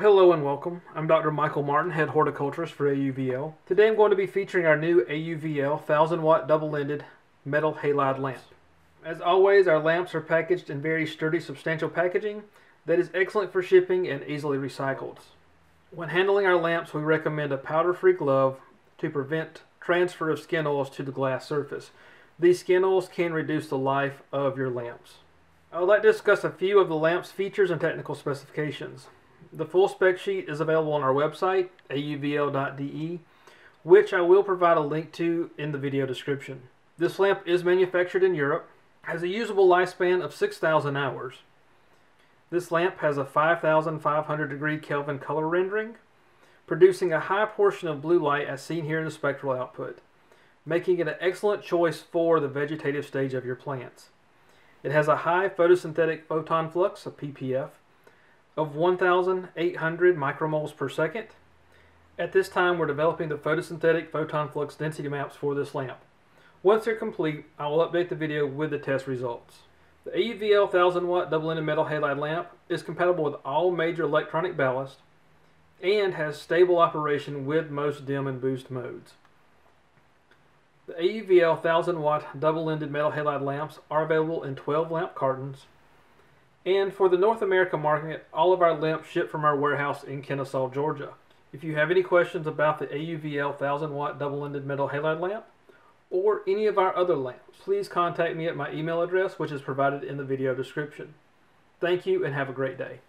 Hello and welcome. I'm Dr. Michael Martin, head horticulturist for AUVL. Today I'm going to be featuring our new AUVL 1000 watt double-ended metal halide lamp. As always, our lamps are packaged in very sturdy, substantial packaging that is excellent for shipping and easily recycled. When handling our lamps, we recommend a powder-free glove to prevent transfer of skin oils to the glass surface. These skin oils can reduce the life of your lamps. I would like to discuss a few of the lamp's features and technical specifications. The full spec sheet is available on our website, auvl.de, which I will provide a link to in the video description. This lamp is manufactured in Europe, has a usable lifespan of 6,000 hours. This lamp has a 5,500 degree Kelvin color rendering, producing a high portion of blue light as seen here in the spectral output, making it an excellent choice for the vegetative stage of your plants. It has a high photosynthetic photon flux, a PPF, of 1,800 micromoles per second. At this time, we're developing the photosynthetic photon flux density maps for this lamp. Once they're complete, I will update the video with the test results. The AUVL 1000 watt double-ended metal halide lamp is compatible with all major electronic ballast and has stable operation with most dim and boost modes. The AUVL 1000 watt double-ended metal halide lamps are available in 12 lamp cartons and for the North America market, all of our lamps ship from our warehouse in Kennesaw, Georgia. If you have any questions about the AUVL 1000 watt double-ended metal halide lamp or any of our other lamps, please contact me at my email address which is provided in the video description. Thank you and have a great day.